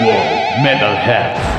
Whoa, Metalhead.